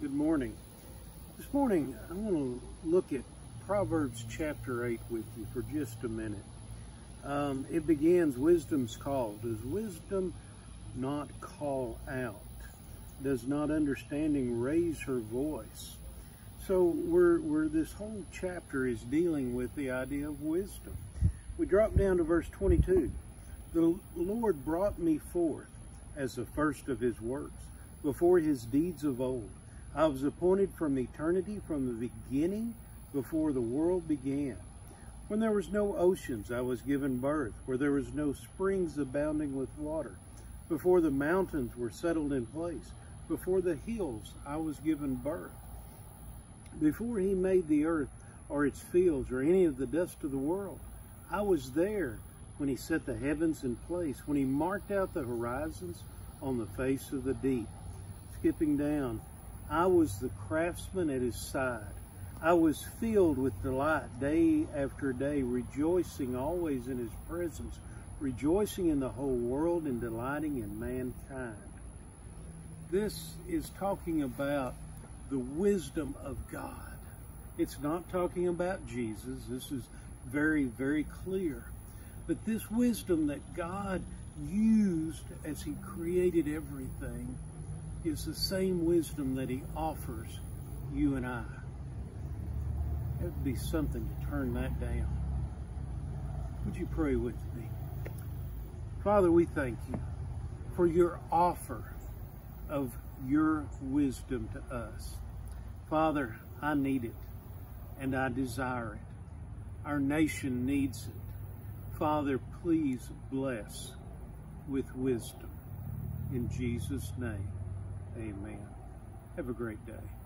Good morning. This morning, I want to look at Proverbs chapter 8 with you for just a minute. Um, it begins, Wisdom's call. Does wisdom not call out? Does not understanding raise her voice? So, we're, we're, this whole chapter is dealing with the idea of wisdom. We drop down to verse 22. The Lord brought me forth as the first of his works, before his deeds of old. I was appointed from eternity, from the beginning, before the world began. When there was no oceans, I was given birth, where there was no springs abounding with water. Before the mountains were settled in place, before the hills, I was given birth. Before he made the earth or its fields or any of the dust of the world, I was there when he set the heavens in place, when he marked out the horizons on the face of the deep. Skipping down, I was the craftsman at his side. I was filled with delight day after day, rejoicing always in his presence, rejoicing in the whole world and delighting in mankind. This is talking about the wisdom of God. It's not talking about Jesus. This is very, very clear. But this wisdom that God used as he created everything is the same wisdom that he offers you and I. It would be something to turn that down. Would you pray with me? Father, we thank you for your offer of your wisdom to us. Father, I need it and I desire it. Our nation needs it. Father, please bless with wisdom. In Jesus' name. Amen. Have a great day.